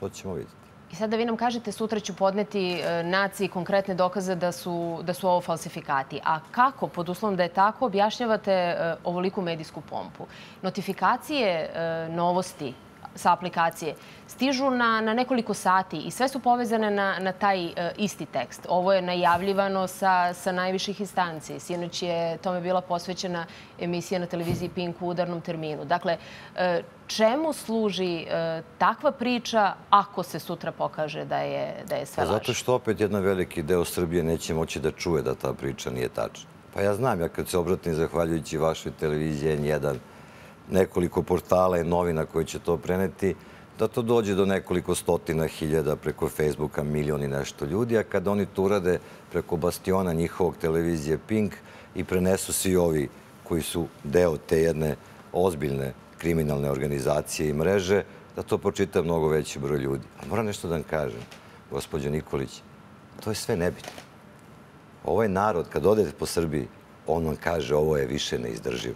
[SPEAKER 39] to ćemo vidjeti.
[SPEAKER 1] I sada vi nam kažete sutra ću podneti e, naciji konkretne dokaze da su, da su ovo falsifikati. A kako, pod uslovom da je tako, objašnjavate e, ovoliku medijsku pompu? Notifikacije e, novosti sa aplikacije stižu na, na nekoliko sati i sve su povezane na, na taj e, isti tekst. Ovo je najavljivano sa, sa najviših instanci. Sinoć je tome bila posvećena emisija na televiziji Pink u udarnom terminu. Dakle, e, čemu služi e, takva priča ako se sutra pokaže da je, da je sve
[SPEAKER 39] laž? Zato što opet jedan veliki deo Srbije neće moći da čuje da ta priča nije tačna. Pa ja znam, ja kad se obratim zahvaljujući vašoj televiziji N1, nekoliko portala i novina koji će to preneti, da to dođe do nekoliko stotina hiljada preko Facebooka, milioni nešto ljudi, a kada oni to urade preko bastiona njihovog televizije Pink i prenesu svi ovi koji su deo te jedne ozbiljne kriminalne organizacije i mreže, da to počita mnogo veći broj ljudi. A moram nešto da vam kažem, gospođo Nikolić, to je sve nebitno. Ovaj narod, kad odete po Srbiji, on vam kaže ovo je više neizdrživo.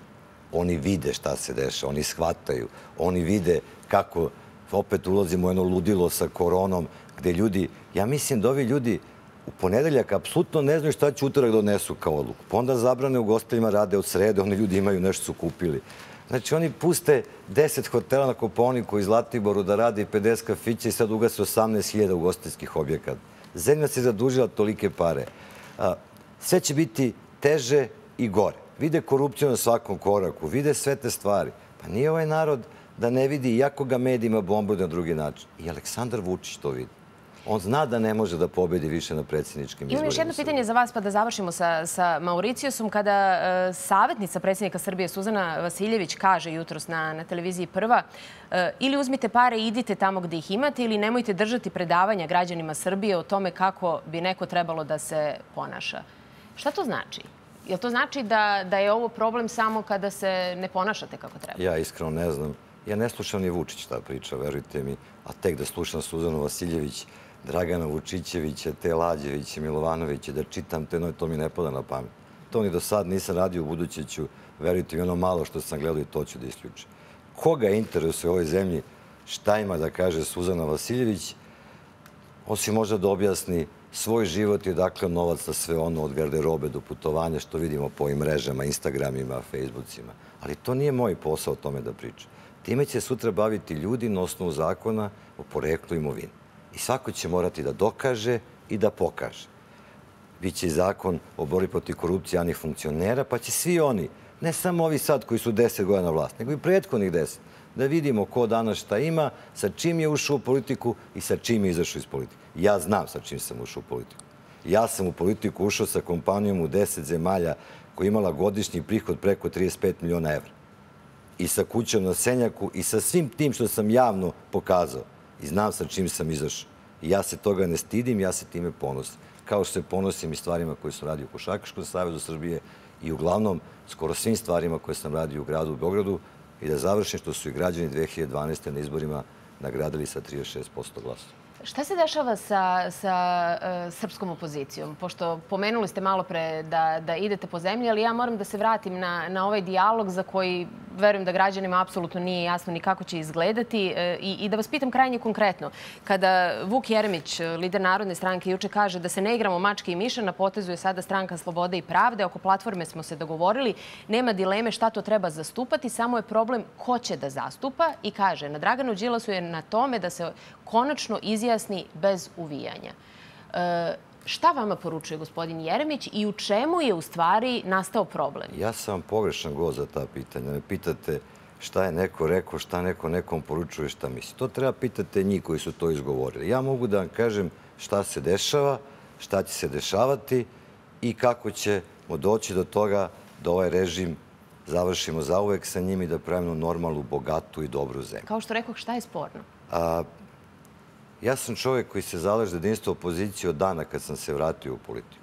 [SPEAKER 39] Oni vide šta se deša, oni shvataju, oni vide kako opet ulazimo u jedno ludilo sa koronom, gde ljudi, ja mislim da ovi ljudi u ponedeljak apsolutno ne znaju šta će utorak donesu kao odluku. Pa onda zabrane u gostovima rade od srede, oni ljudi imaju nešto su kupili. Znači, oni puste 10 hotela na Koponiku i Zlatiboru da rade 50 kafića i sad ugase 18.000 ugostiteljskih objekata. Zemlja se zadužila tolike pare. Sve će biti teže i gore vide korupciju na svakom koraku, vide sve te stvari. Pa nije ovaj narod da ne vidi, iako ga medijima bombuju na drugi način. I Aleksandar Vučić to vidi. On zna da ne može da pobedi više na predsjedničkim izborima.
[SPEAKER 1] Imam još jedno pitanje za vas, pa da završimo sa, sa Mauricijusom. Kada e, savjetnica predsjednika Srbije Suzana Vasiljević kaže jutros na, na televiziji Prva e, ili uzmite pare i idite tamo gde ih imate ili nemojte držati predavanja građanima Srbije o tome kako bi neko trebalo da se ponaša. Šta to znači? Jel to znači da, da je ovo problem samo kada se ne ponašate kako treba?
[SPEAKER 39] Ja iskreno ne znam. Ja ne slušam ni Vučić ta priča, verujte mi, a tek da slušam Suzanu Vasiljević, Dragana Vučićevića, te Lađevića, Milovanovića, da čitam te, no, to mi ne pada na pamet. To ni do sad nisam radio, u buduće ću, verujte mi, ono malo što sam gledao i to ću da isključim. Koga interesuje u ovoj zemlji šta ima da kaže Suzana Vasiljević, osim možda da objasni svoj život i odakle novac za sve ono od garderobe do putovanja što vidimo po ovim mrežama, Instagramima, Facebookima. Ali to nije moj posao o tome da pričam. Time će sutra baviti ljudi na osnovu zakona o poreklu imovine. I svako će morati da dokaže i da pokaže. Biće i zakon o borbi protiv korupcije janih funkcionera, pa će svi oni, ne samo ovi sad koji su deset godina na vlast, nego i prethodnih deset, da vidimo ko danas šta ima, sa čim je ušao u politiku i sa čim je izašao iz politike. Ja znam sa čim sam ušao u politiku. Ja sam u politiku ušao sa kompanijom u 10 zemalja koja imala godišnji prihod preko 35 miliona evra. I sa kućom na Senjaku i sa svim tim što sam javno pokazao. I znam sa čim sam izašao. I ja se toga ne stidim, ja se time ponosim. Kao što se ponosim i stvarima koje sam radio u Košakaškom savezu Srbije i uglavnom skoro svim stvarima koje sam radio u gradu u Beogradu i da završim što su i građani 2012. na izborima nagradili sa 36% glasa.
[SPEAKER 1] Šta se dešava sa, sa uh, srpskom opozicijom? Pošto pomenuli ste malo pre da, da idete po zemlji, ali ja moram da se vratim na, na ovaj dijalog za koji verujem da građanima apsolutno nije jasno ni kako će izgledati. E, I, I da vas pitam krajnje konkretno, kada Vuk Jeremić, lider Narodne stranke, juče kaže da se ne igramo mačke i miša, na potezu je sada stranka Slobode i Pravde, oko platforme smo se dogovorili, nema dileme šta to treba zastupati, samo je problem ko će da zastupa i kaže na Draganu Đilasu je na tome da se konačno izjasni bez uvijanja. E, šta vama poručuje gospodin Jeremić i u čemu je u stvari nastao problem?
[SPEAKER 39] Ja sam pogrešan go za ta pitanja. Me pitate šta je neko rekao, šta neko nekom poručuje, šta misli. To treba pitate njih koji su to izgovorili. Ja mogu da vam kažem šta se dešava, šta će se dešavati i kako ćemo doći do toga da ovaj režim završimo zauvek sa njim i da pravimo normalnu, bogatu i dobru zemlju.
[SPEAKER 1] Kao što rekao, šta je sporno?
[SPEAKER 39] A, ja sam čovjek koji se zalaže za jedinstvo opozicije od dana kad sam se vratio u politiku.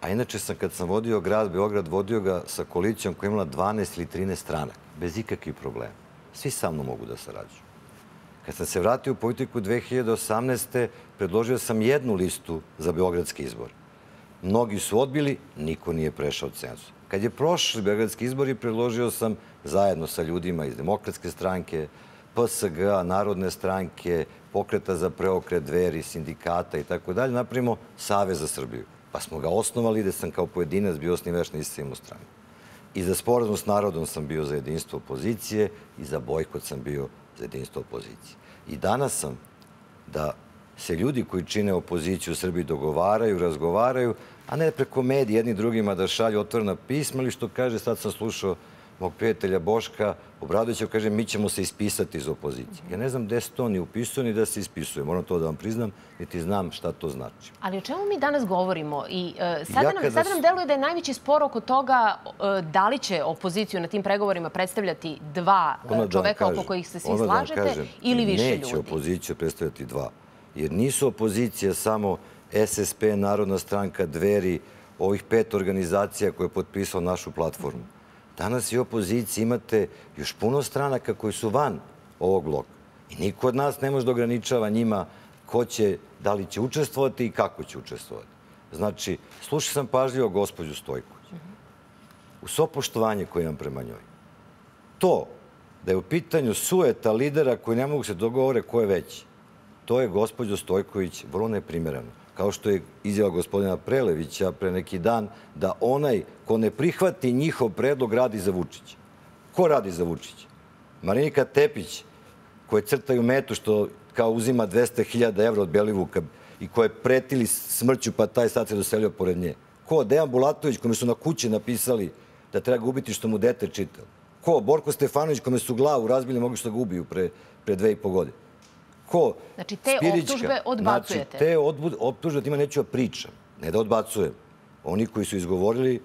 [SPEAKER 39] A inače sam, kad sam vodio grad Beograd, vodio ga sa koalicijom koja imala 12 ili 13 stranaka, bez ikakvih problema. Svi sa mnom mogu da sarađuju. Kad sam se vratio u politiku 2018. predložio sam jednu listu za Beogradski izbor. Mnogi su odbili, niko nije prešao cenzu. Kad je prošli Beogradski izbor predložio sam zajedno sa ljudima iz Demokratske stranke, PSG, Narodne stranke, Pokreta za preokret, dveri, sindikata i tako dalje, napravimo Savez za Srbiju. Pa smo ga osnovali gde sam kao pojedinac bio osnivač na istimu stranu. I za sporazum s narodom sam bio za jedinstvo opozicije i za bojkot sam bio za jedinstvo opozicije. I danas sam da se ljudi koji čine opoziciju u Srbiji dogovaraju, razgovaraju, a ne preko medija jedni drugima da šalju otvorena pisma ili što kaže, sad sam slušao mog prijatelja Boška Obradovića, kaže mi ćemo se ispisati iz opozicije. Ja ne znam gde se to ni upisuje ni da se ispisuje. Moram to da vam priznam, niti znam šta to znači.
[SPEAKER 1] Ali o čemu mi danas govorimo? I uh, sada, nam, sada nam deluje da je najveći spor oko toga uh, da li će opoziciju na tim pregovorima predstavljati dva uh, čoveka oko kojih se svi slažete
[SPEAKER 39] kažem,
[SPEAKER 1] ili više
[SPEAKER 39] neće
[SPEAKER 1] ljudi?
[SPEAKER 39] Neće opoziciju predstavljati dva. Jer nisu opozicija samo SSP, Narodna stranka, Dveri, ovih pet organizacija koje je potpisao našu platformu. Danas i opoziciji imate još puno stranaka koji su van ovog bloka. I niko od nas ne može da ograničava njima ko će, da li će učestvovati i kako će učestvovati. Znači, slušao sam pažljivo gospođu Stojković. U svo poštovanje koje imam prema njoj. To da je u pitanju sueta lidera koji ne mogu se dogovore ko je veći, to je gospođo Stojković vrlo neprimerano kao što je izjava gospodina Prelevića pre neki dan, da onaj ko ne prihvati njihov predlog radi za Vučića. Ko radi za Vučića? Marinika Tepić, koje crtaju metu što kao uzima 200.000 evra od Belivuka i koje pretili smrću pa taj sad se doselio pored nje. Ko? Dejan Bulatović, kome su na kući napisali da treba ga ubiti što mu dete čitao. Ko? Borko Stefanović, kome su glavu razbili, mogli što ga ubiju pre, pre dve i po godine ko
[SPEAKER 1] Znači, te Spirićka. optužbe odbacujete?
[SPEAKER 39] Znači, te optužbe ima neću da pričam, ne da odbacujem. Oni koji su izgovorili,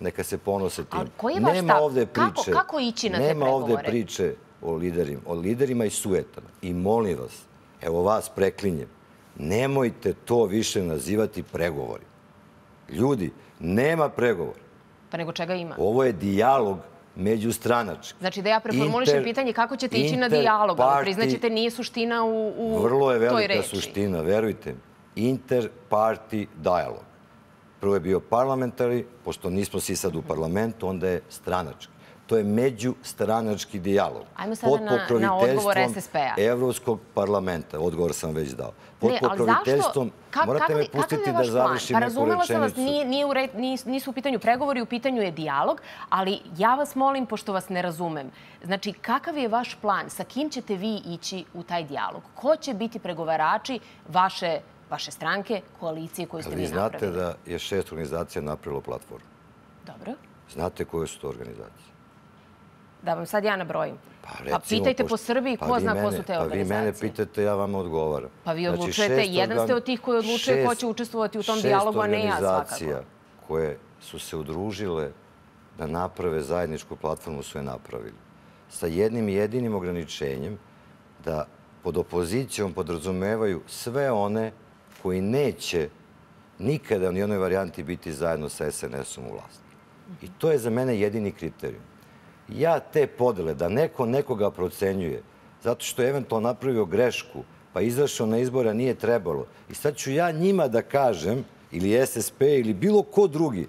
[SPEAKER 39] neka se ponose tim.
[SPEAKER 1] Ali koji je vaš
[SPEAKER 39] nema ovde priče,
[SPEAKER 1] kako, kako ići na te
[SPEAKER 39] nema
[SPEAKER 1] pregovore?
[SPEAKER 39] ovde priče o liderima, o liderima i suetama. I molim vas, evo vas preklinjem, nemojte to više nazivati pregovori. Ljudi, nema pregovora.
[SPEAKER 1] Pa nego čega ima?
[SPEAKER 39] Ovo je dijalog međustranački.
[SPEAKER 1] Znači da ja preformulišem Inter, pitanje kako ćete ići na dijalog, ali priznaćete nije suština u, u
[SPEAKER 39] Vrlo je velika
[SPEAKER 1] reči.
[SPEAKER 39] suština, verujte mi. Inter-party dialog. Prvo je bio parlamentari, pošto nismo svi sad u parlamentu, onda je stranački. To je međustranački dijalog.
[SPEAKER 1] Ajmo sada na, na odgovor SSP-a.
[SPEAKER 39] Evropskog parlamenta. Odgovor sam već dao. Pod ne, pokroviteljstvom, Ka, morate me pustiti da završim
[SPEAKER 1] pa,
[SPEAKER 39] neku rečenicu.
[SPEAKER 1] Razumela sam vas, nije, nije u re, nisu u pitanju pregovori, u pitanju je dijalog, ali ja vas molim, pošto vas ne razumem, znači kakav je vaš plan, sa kim ćete vi ići u taj dijalog? Ko će biti pregovarači vaše, vaše stranke, koalicije koju ste vi napravili?
[SPEAKER 39] Vi znate da je šest organizacija napravilo platformu.
[SPEAKER 1] Dobro.
[SPEAKER 39] Znate koje su to organizacije?
[SPEAKER 1] Da vam sad ja nabrojim. Pa, recimo, pa pitajte pošto, po Srbiji ko pa zna ko su te organizacije.
[SPEAKER 39] Pa vi mene pitate, ja vam odgovaram.
[SPEAKER 1] Pa vi znači, odlučujete, znači, jedan ste od tih koji odlučuje šest, ko će učestvovati u tom dijalogu, a ne ja svakako. Šest organizacija
[SPEAKER 39] koje su se udružile da naprave zajedničku platformu su je napravili. Sa jednim jedinim ograničenjem da pod opozicijom podrazumevaju sve one koji neće nikada u nijednoj varijanti biti zajedno sa SNS-om u vlasti. I to je za mene jedini kriterijum ja te podele, da neko nekoga procenjuje, zato što je eventualno napravio grešku, pa izašao na izbora, nije trebalo. I sad ću ja njima da kažem, ili SSP, ili bilo ko drugi,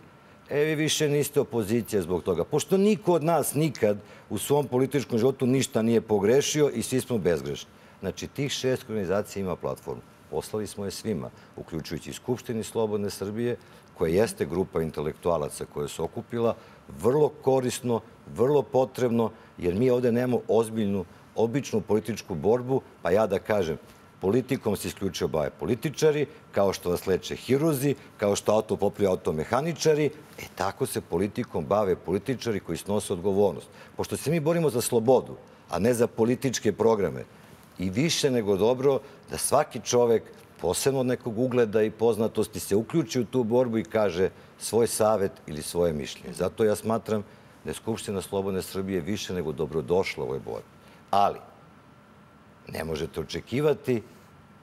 [SPEAKER 39] E, vi više niste opozicija zbog toga. Pošto niko od nas nikad u svom političkom životu ništa nije pogrešio i svi smo bezgrešni. Znači, tih šest organizacija ima platformu. Poslali smo je svima, uključujući Skupštini Slobodne Srbije, koja jeste grupa intelektualaca koja se okupila, vrlo korisno, vrlo potrebno, jer mi ovde nemamo ozbiljnu, običnu političku borbu, pa ja da kažem, politikom se isključio bave političari, kao što vas leče hiruzi, kao što auto popravljaju automehaničari, e tako se politikom bave političari koji snose odgovornost. Pošto se mi borimo za slobodu, a ne za političke programe, i više nego dobro da svaki čovek, posebno od nekog ugleda i poznatosti, se uključi u tu borbu i kaže svoj savet ili svoje mišljenje. Zato ja smatram da je Skupština Slobodne Srbije više nego dobrodošla u ovoj borbi. Ali, ne možete očekivati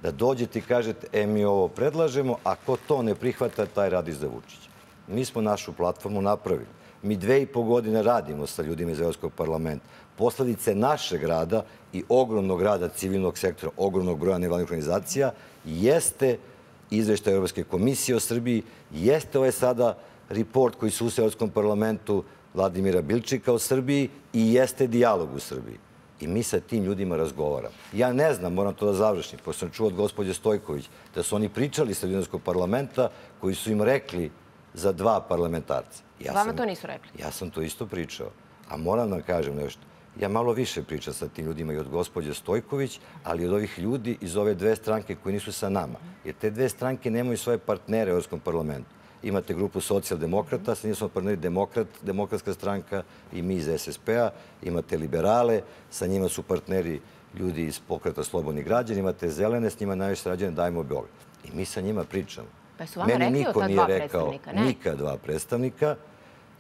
[SPEAKER 39] da dođete i kažete, e, mi ovo predlažemo, a ko to ne prihvata, taj radi za Vučića. Mi smo našu platformu napravili. Mi dve i po godine radimo sa ljudima iz Evropskog parlamenta. Posledice našeg rada i ogromnog rada civilnog sektora, ogromnog broja nevladnih organizacija, jeste izveštaj Evropske komisije o Srbiji, jeste ovaj sada report koji su u Evropskom parlamentu Vladimira Bilčika o Srbiji i jeste dijalog u Srbiji i mi sa tim ljudima razgovaramo. Ja ne znam, moram to da završim, pošto sam čuo od gospođe Stojković da su oni pričali sa Ljudinskog parlamenta koji su im rekli za dva parlamentarca.
[SPEAKER 1] Ja Vama sam, to nisu rekli?
[SPEAKER 39] Ja sam to isto pričao. A moram da kažem nešto. Ja malo više pričam sa tim ljudima i od gospođe Stojković, ali i od ovih ljudi iz ove dve stranke koji nisu sa nama. Jer te dve stranke nemaju svoje partnere u Evropskom parlamentu imate grupu socijaldemokrata, sa njima smo partneri demokrat, demokratska stranka i mi iz SSP-a, imate liberale, sa njima su partneri ljudi iz pokreta Slobodnih građana, imate zelene, s njima najviše sarađene Dajmo Beograd. I mi sa njima pričamo.
[SPEAKER 1] Pa su vama Meni niko nije rekao
[SPEAKER 39] ne? nikad dva predstavnika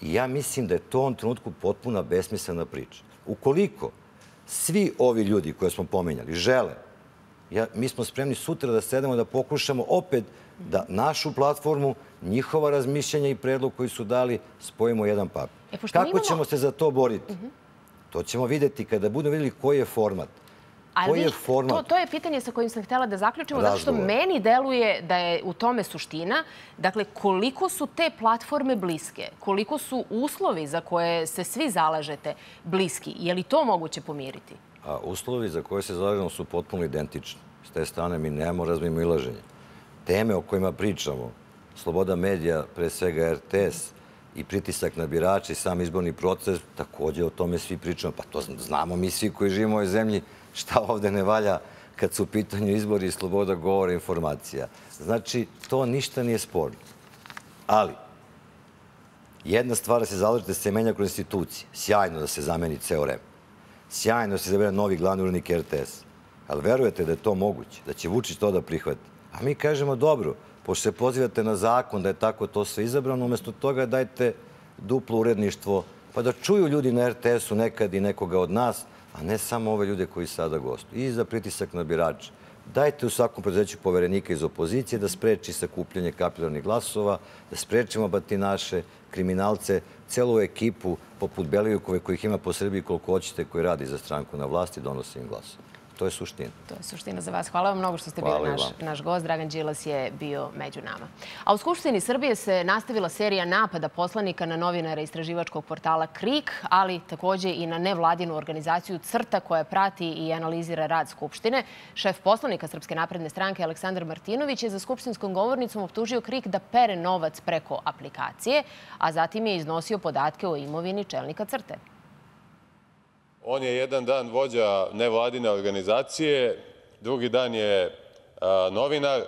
[SPEAKER 39] i ja mislim da je to u ovom trenutku potpuna besmislena priča. Ukoliko svi ovi ljudi koje smo pomenjali žele, ja, mi smo spremni sutra da sedemo da pokušamo opet da našu platformu, njihova razmišljanja i predlog koji su dali spojimo jedan papir. E, Kako imamo... ćemo se za to boriti? Uh mhm. -huh. To ćemo videti kada budemo videli koji je format.
[SPEAKER 1] Ali koji je format? To, to je pitanje sa kojim sam htela da zaključimo, Razgovor. zato što meni deluje da je u tome suština. Dakle, koliko su te platforme bliske? Koliko su uslovi za koje se svi zalažete bliski? Je li to moguće pomiriti?
[SPEAKER 39] A, uslovi za koje se zalažemo su potpuno identični. S te strane mi nemamo razmimo ilaženje teme o kojima pričamo, sloboda medija, pre svega RTS i pritisak na birače i sam izborni proces, takođe o tome svi pričamo. Pa to znamo mi svi koji živimo u ovoj zemlji šta ovde ne valja kad su u pitanju izbori i sloboda govora informacija. Znači, to ništa nije sporno. Ali, jedna stvar da se zalaže da se menja kroz institucije. Sjajno da se zameni ceo REM. Sjajno da se zabere novi glavni urednik RTS. Ali verujete da je to moguće? Da će Vučić to da prihvati? A mi kažemo, dobro, pošto se pozivate na zakon da je tako to sve izabrano, umesto toga dajte duplo uredništvo, pa da čuju ljudi na RTS-u nekad i nekoga od nas, a ne samo ove ljude koji sada gostuju. I za pritisak na birače. Dajte u svakom preduzeću poverenika iz opozicije da spreči sakupljanje kapilarnih glasova, da sprečimo batinaše, kriminalce, celu ekipu poput Belijukove kojih ima po Srbiji koliko hoćete koji radi za stranku na vlasti, donosi im glasova. To je suština.
[SPEAKER 1] To je suština za vas. Hvala vam mnogo što ste Hvala bili naš, naš gost. Dragan Đilas je bio među nama. A u Skupštini Srbije se nastavila serija napada poslanika na novinara istraživačkog portala KRIK, ali takođe i na nevladinu organizaciju CRTA koja prati i analizira rad Skupštine. Šef poslanika Srpske napredne stranke Aleksandar Martinović je za skupštinskom govornicom optužio KRIK da pere novac preko aplikacije, a zatim je iznosio podatke o imovini čelnika CRTE.
[SPEAKER 40] On je jedan dan vođa nevladine organizacije, drugi dan je novinar,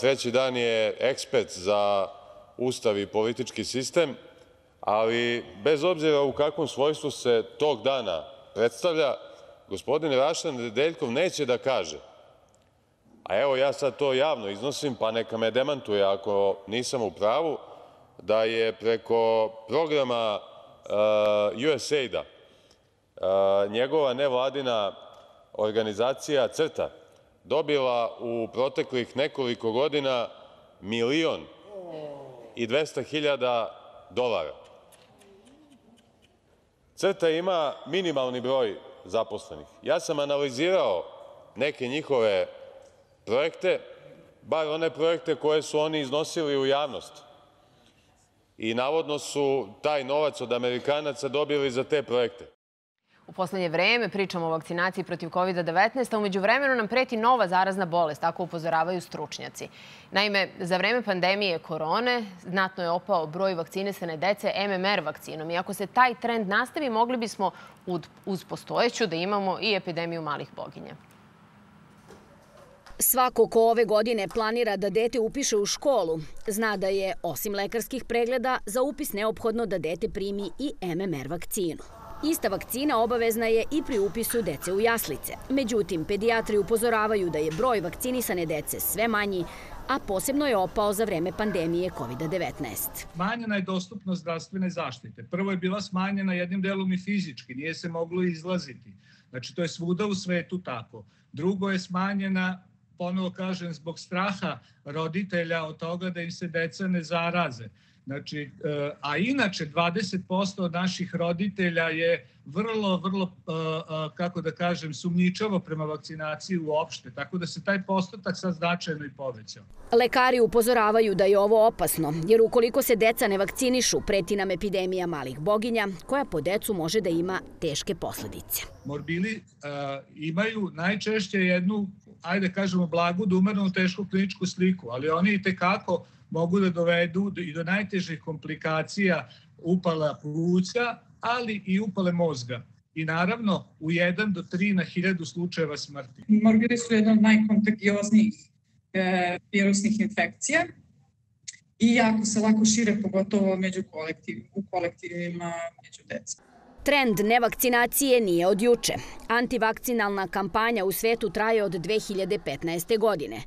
[SPEAKER 40] treći dan je ekspert za ustav i politički sistem, ali bez obzira u kakvom svojstvu se tog dana predstavlja, gospodin Rašan Nedeljkov neće da kaže, a evo ja sad to javno iznosim, pa neka me demantuje ako nisam u pravu, da je preko programa USAID-a njegova nevladina organizacija CRTA dobila u proteklih nekoliko godina milion i 200 hiljada dolara. CRTA ima minimalni broj zaposlenih. Ja sam analizirao neke njihove projekte, bar one projekte koje su oni iznosili u javnost. i navodno su taj novac od Amerikanaca dobili za te projekte.
[SPEAKER 1] U poslednje vreme pričamo o vakcinaciji protiv COVID-19, a umeđu vremenu nam preti nova zarazna bolest, tako upozoravaju stručnjaci. Naime, za vreme pandemije korone znatno je opao broj vakcinisane dece MMR vakcinom i ako se taj trend nastavi, mogli bismo uz postojeću da imamo i epidemiju malih boginja.
[SPEAKER 29] Svako ko ove godine planira da dete upiše u školu, zna da je, osim lekarskih pregleda, za upis neophodno da dete primi i MMR vakcinu. Ista vakcina obavezna je i pri upisu dece u jaslice. Međutim, pedijatri upozoravaju da je broj vakcinisane dece sve manji, a posebno je opao za vreme pandemije COVID-19.
[SPEAKER 41] Smanjena je dostupnost zdravstvene zaštite. Prvo je bila smanjena jednim delom i fizički, nije se moglo izlaziti. Znači, to je svuda u svetu tako. Drugo je smanjena ponovo kažem, zbog straha roditelja od toga da im se deca ne zaraze. Znači, e, a inače 20% od naših roditelja je vrlo, vrlo, e, e, kako da kažem, sumnjičavo prema vakcinaciji uopšte, tako da se taj postotak sad značajno i povećao.
[SPEAKER 29] Lekari upozoravaju da je ovo opasno, jer ukoliko se deca ne vakcinišu, preti nam epidemija malih boginja, koja po decu može da ima teške posledice.
[SPEAKER 41] Morbili imaju najčešće jednu, ajde kažemo, blagu, dumernu, tešku kliničku sliku, ali oni i tekako mogu da dovedu i do najtežih komplikacija upala pluća, ali i upale mozga. I naravno u 1 do 3 na 1000 slučajeva smrti.
[SPEAKER 42] Morbili su jedna od najkontagioznijih e, virusnih infekcija i jako se lako šire, pogotovo među kolektiv, u kolektivima među decom.
[SPEAKER 29] Trend nevakcinacije nije od juče. Antivakcinalna kampanja u svetu traje od 2015. godine.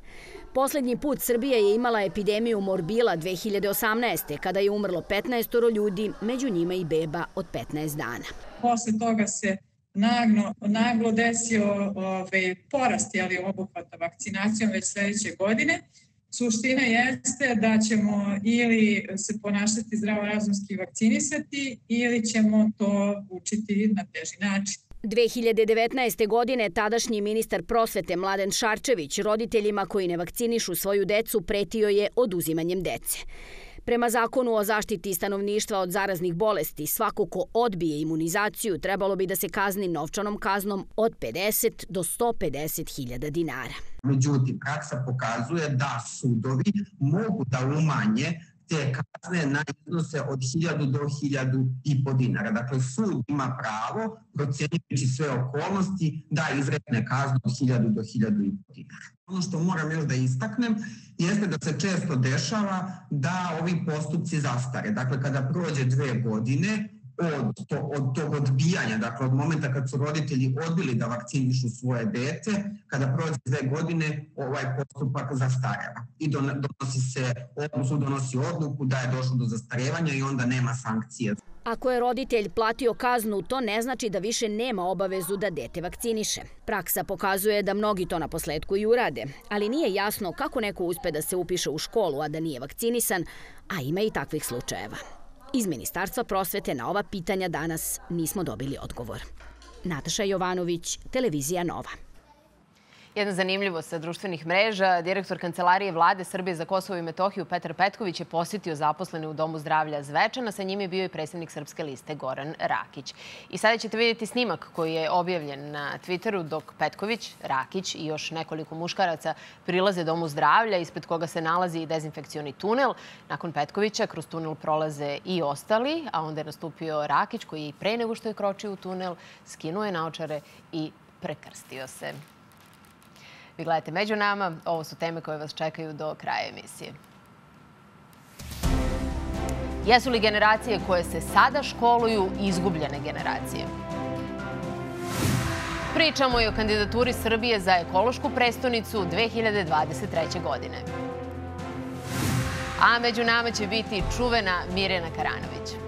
[SPEAKER 29] Poslednji put Srbija je imala epidemiju morbila 2018. kada je umrlo 15 ljudi, među njima i beba od 15 dana.
[SPEAKER 42] Posle toga se naglo, naglo desio ove, ovaj, porast jeli, obuhvata vakcinacijom već sledeće godine. Suština jeste da ćemo ili se ponašati zdravorazumski vakcinisati ili ćemo to učiti na teži način.
[SPEAKER 29] 2019. godine tadašnji ministar prosvete Mladen Šarčević roditeljima koji ne vakcinišu svoju decu pretio je oduzimanjem dece. Prema zakonu o zaštiti stanovništva od zaraznih bolesti, svako ko odbije imunizaciju trebalo bi da se kazni novčanom kaznom od 50 do 150 hiljada dinara.
[SPEAKER 43] Međutim, praksa pokazuje da sudovi mogu da umanje te kazne na iznose od 1000 do 1000 i po dinara. Dakle, sud ima pravo, procjenjujući sve okolnosti, da izrekne kaznu od 1000 do 1000 i po dinara. Ono što moram još da istaknem jeste da se često dešava da ovi postupci zastare. Dakle, kada prođe dve godine, od, to, od tog odbijanja, dakle od momenta kad su roditelji odbili da vakcinišu svoje dete, kada prođe dve godine, ovaj postupak zastareva. I donosi se, sud donosi odluku da je došlo do zastarevanja i onda nema sankcije.
[SPEAKER 29] Ako je roditelj platio kaznu, to ne znači da više nema obavezu da dete vakciniše. Praksa pokazuje da mnogi to na posledku i urade, ali nije jasno kako neko uspe da se upiše u školu, a da nije vakcinisan, a ima i takvih slučajeva. Iz Ministarstva prosvete na ova pitanja danas nismo dobili odgovor. Nataša Jovanović, Televizija Nova.
[SPEAKER 1] Jedna zanimljivost sa društvenih mreža. Direktor Kancelarije vlade Srbije za Kosovo i Metohiju Petar Petković je posjetio zaposlene u Domu zdravlja Zvečana. Sa njim je bio i predsednik Srpske liste Goran Rakić. I sada ćete vidjeti snimak koji je objavljen na Twitteru dok Petković, Rakić i još nekoliko muškaraca prilaze Domu zdravlja ispred koga se nalazi i dezinfekcioni tunel. Nakon Petkovića kroz tunel prolaze i ostali, a onda je nastupio Rakić koji je pre nego što je kročio u tunel skinuo je naočare i prekrstio se. Vi gledate Među nama. Ovo su teme koje vas čekaju do kraja emisije. Jesu li generacije koje se sada školuju izgubljene generacije? Pričamo i o kandidaturi Srbije za ekološku prestonicu 2023. godine. A među nama će biti čuvena Mirjana Karanović.